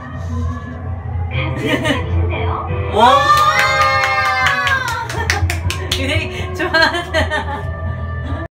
가수 신데요 와! 굉장히 좋아하는